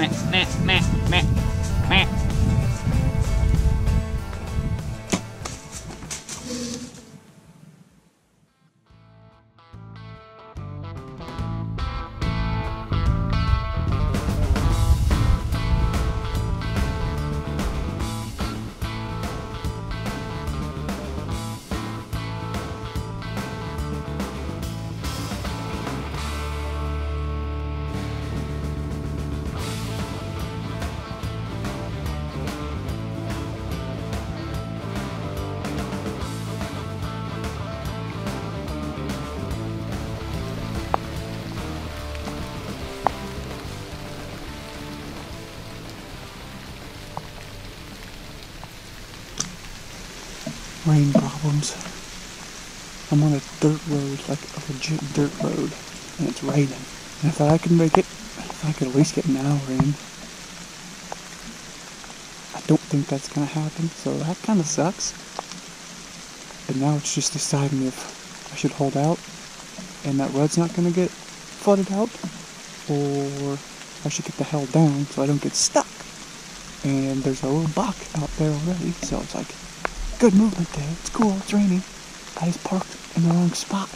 ねねね。Rain problems. I'm on a dirt road, like a legit dirt road, and it's raining. And I thought I could make it, if I could at least get an hour in. I don't think that's gonna happen, so that kind of sucks. And now it's just deciding if I should hold out, and that road's not gonna get flooded out, or I should get the hell down so I don't get stuck. And there's a little buck out there already, so it's like, good movement day. It's cool. It's raining. I just parked in the wrong spot.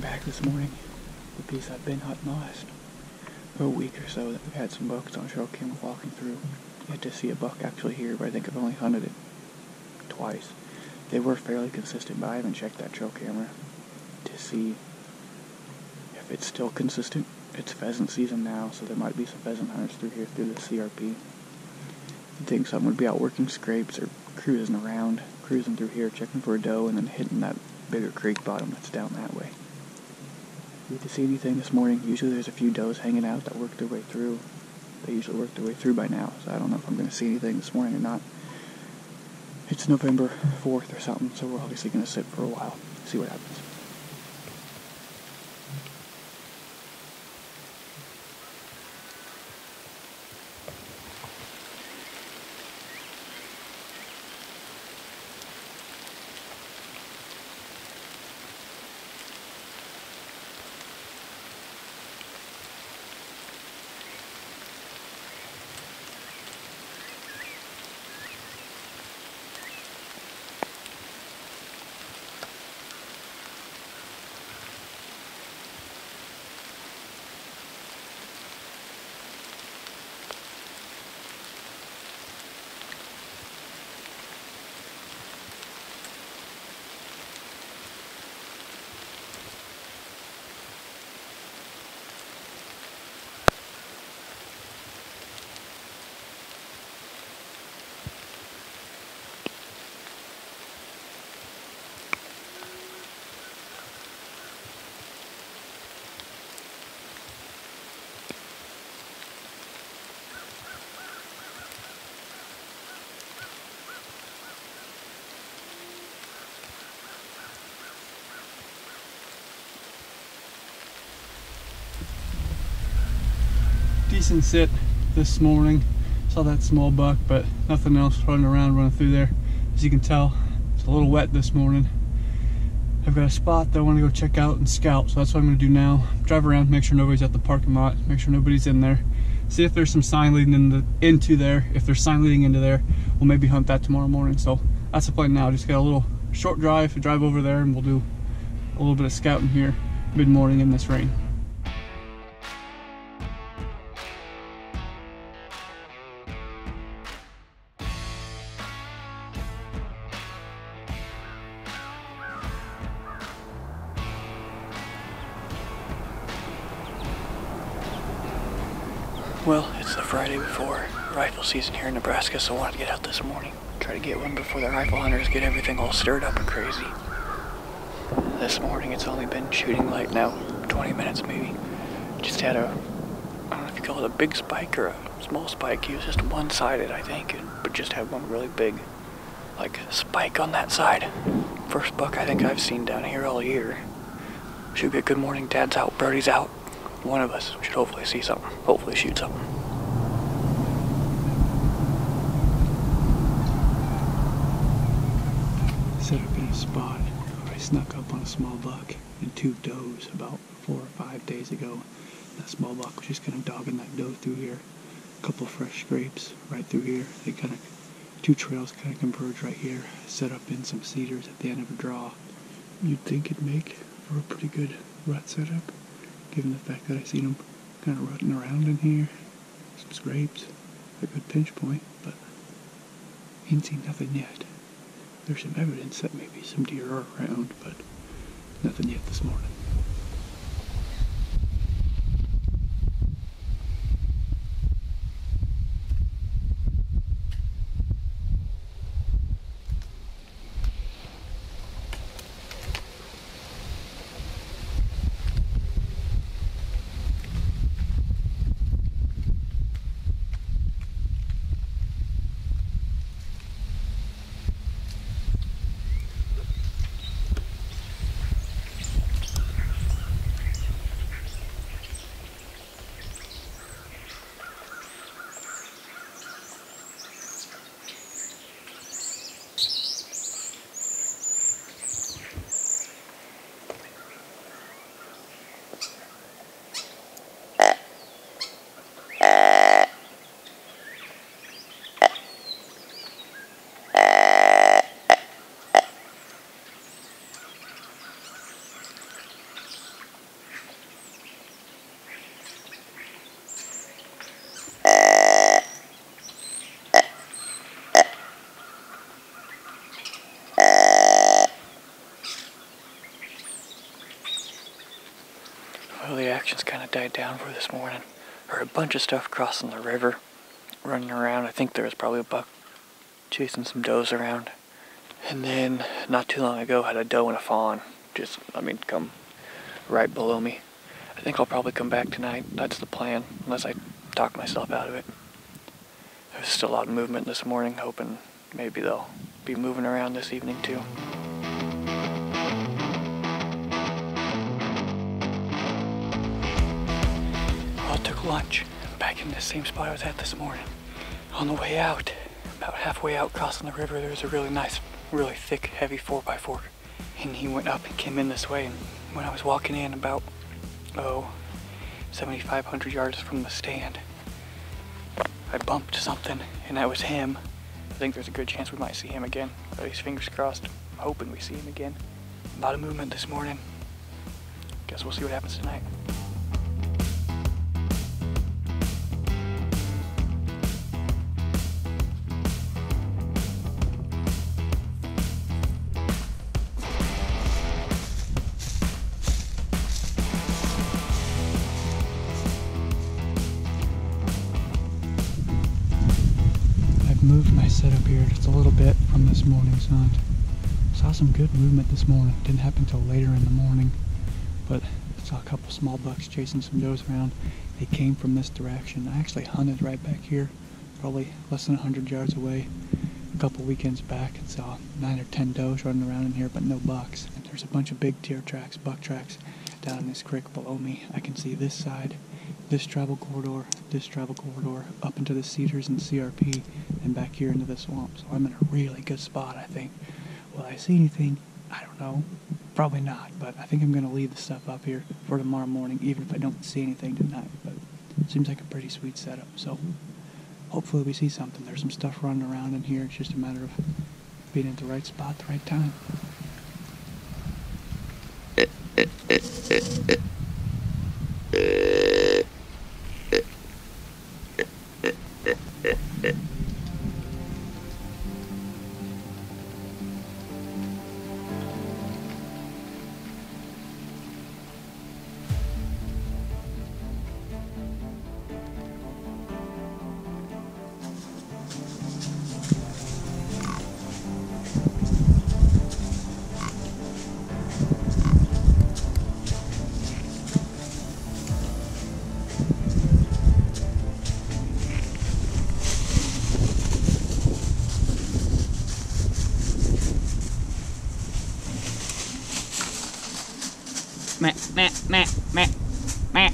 Back this morning. The piece I've been hunting last a week or so that we've had some bucks on trail camera walking through. Yet to see a buck actually here, but I think I've only hunted it twice. They were fairly consistent, but I haven't checked that trail camera to see if it's still consistent. It's pheasant season now, so there might be some pheasant hunters through here through the CRP. You'd think someone would be out working scrapes or cruising around, cruising through here, checking for a doe, and then hitting that bigger creek bottom that's down that way. Did you see anything this morning? Usually there's a few does hanging out that work their way through. They usually work their way through by now, so I don't know if I'm going to see anything this morning or not. It's November 4th or something, so we're obviously going to sit for a while, see what happens. Decent sit this morning. Saw that small buck, but nothing else running around, running through there. As you can tell, it's a little wet this morning. I've got a spot that I want to go check out and scout, so that's what I'm going to do now. Drive around, make sure nobody's at the parking lot, make sure nobody's in there. See if there's some sign leading in the, into there. If there's sign leading into there, we'll maybe hunt that tomorrow morning. So that's the plan now. Just got a little short drive, to drive over there, and we'll do a little bit of scouting here mid-morning in this rain. Rifle season here in Nebraska, so I wanted to get out this morning. Try to get one before the rifle hunters get everything all stirred up and crazy. This morning it's only been shooting light now, 20 minutes maybe. Just had a, I don't know if you call it a big spike or a small spike. He was just one-sided, I think, but just had one really big, like, spike on that side. First buck I think I've seen down here all year. Should be a good morning. Dad's out, Birdie's out. One of us should hopefully see something. Hopefully shoot something. Set up in spot where I snuck up on a small buck and two does about four or five days ago. That small buck was just kind of dogging that doe through here. A couple fresh scrapes right through here. They kind of, two trails kind of converge right here. Set up in some cedars at the end of a draw. You'd think it'd make for a pretty good rut setup, given the fact that I seen them kind of rutting around in here. Some scrapes, a good pinch point, but ain't seen nothing yet. There's some evidence that maybe some deer are around, but nothing yet this morning. Well, the action's kind of died down for this morning. Heard a bunch of stuff crossing the river, running around. I think there was probably a buck chasing some does around. And then, not too long ago, had a doe and a fawn. Just, I mean, come right below me. I think I'll probably come back tonight. That's the plan, unless I talk myself out of it. There's still a lot of movement this morning, hoping maybe they'll be moving around this evening too. Lunch back in the same spot I was at this morning. On the way out, about halfway out crossing the river, there was a really nice, really thick, heavy 4x4. And he went up and came in this way. And when I was walking in about, oh, 7,500 yards from the stand, I bumped something, and that was him. I think there's a good chance we might see him again. At least fingers crossed. I'm hoping we see him again. A lot of movement this morning. Guess we'll see what happens tonight. A little bit from this morning's hunt. Saw some good movement this morning. Didn't happen until later in the morning, but saw a couple small bucks chasing some does around. They came from this direction. I actually hunted right back here, probably less than 100 yards away, a couple weekends back and saw nine or 10 does running around in here, but no bucks. And there's a bunch of big deer tracks, buck tracks down in this creek below me. I can see this side, this travel corridor, this travel corridor, up into the cedars and CRP, and back here into the swamp. So I'm in a really good spot, I think. Will I see anything? I don't know. Probably not, but I think I'm going to leave the stuff up here for tomorrow morning, even if I don't see anything tonight. But it seems like a pretty sweet setup, so hopefully we see something. There's some stuff running around in here. It's just a matter of being at the right spot the right time. Eh, eh, eh, mẹ mẹ mẹ mẹ mẹ.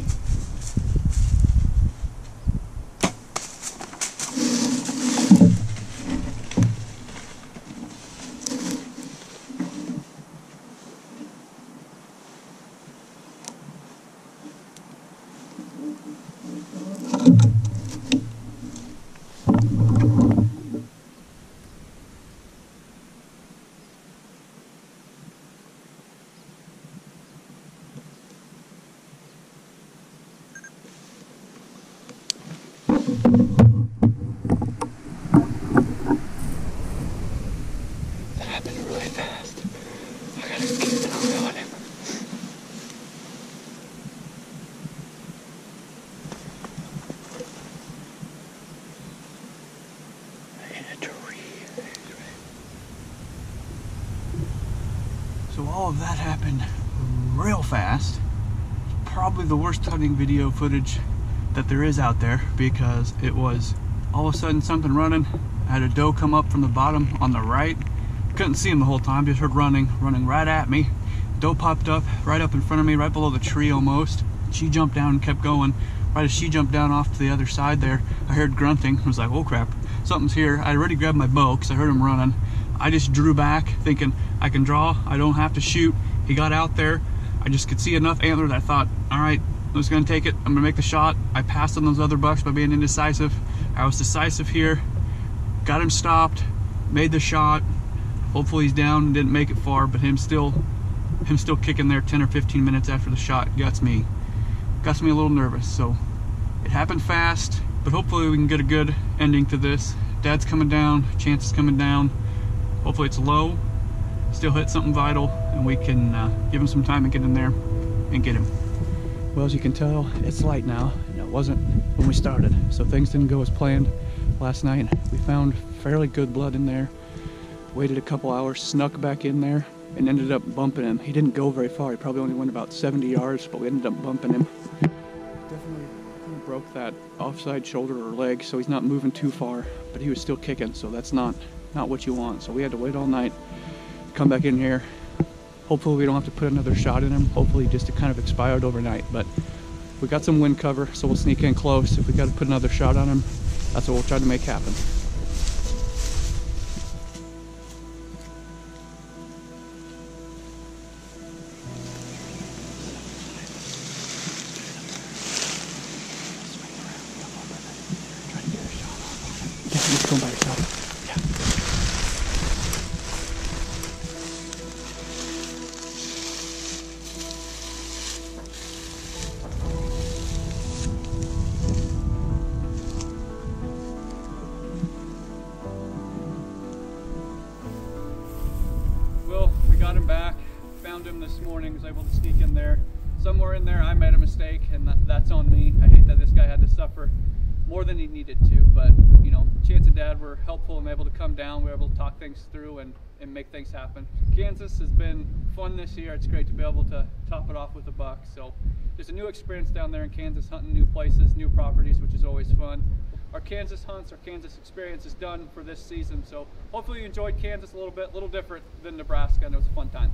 So all of that happened real fast. Probably the worst hunting video footage that there is out there because it was all of a sudden something running. I had a doe come up from the bottom on the right. Couldn't see him the whole time, just heard running, running right at me. Doe popped up right up in front of me, right below the tree almost. She jumped down and kept going. Right as she jumped down off to the other side there, I heard grunting. I was like, oh crap, something's here. I already grabbed my bow because I heard him running. I just drew back thinking I can draw, I don't have to shoot. He got out there. I just could see enough antler that I thought, all right, I'm just gonna take it. I'm gonna make the shot. I passed on those other bucks by being indecisive. I was decisive here. Got him stopped, made the shot. Hopefully he's down, didn't make it far, but him still him still kicking there 10 or 15 minutes after the shot gets me gets me a little nervous. So it happened fast, but hopefully we can get a good ending to this. Dad's coming down, Chance is coming down. Hopefully it's low, still hit something vital, and we can uh, give him some time and get in there and get him. Well, as you can tell, it's light now, and it wasn't when we started. So things didn't go as planned last night. We found fairly good blood in there. Waited a couple hours, snuck back in there, and ended up bumping him. He didn't go very far. He probably only went about 70 yards, but we ended up bumping him. Definitely broke that offside shoulder or leg, so he's not moving too far, but he was still kicking, so that's not not what you want. So we had to wait all night, come back in here. Hopefully we don't have to put another shot in him. Hopefully just it kind of expired overnight, but we got some wind cover, so we'll sneak in close. If we got to put another shot on him, that's what we'll try to make happen. Found him this morning, was able to sneak in there. Somewhere in there I made a mistake and that, that's on me. I hate that this guy had to suffer more than he needed to, but you know, Chance and Dad were helpful and able to come down. We were able to talk things through and, and make things happen. Kansas has been fun this year. It's great to be able to top it off with a buck. So just a new experience down there in Kansas, hunting new places, new properties, which is always fun. Our Kansas hunts, our Kansas experience is done for this season. So hopefully you enjoyed Kansas a little bit, a little different than Nebraska, and it was a fun time.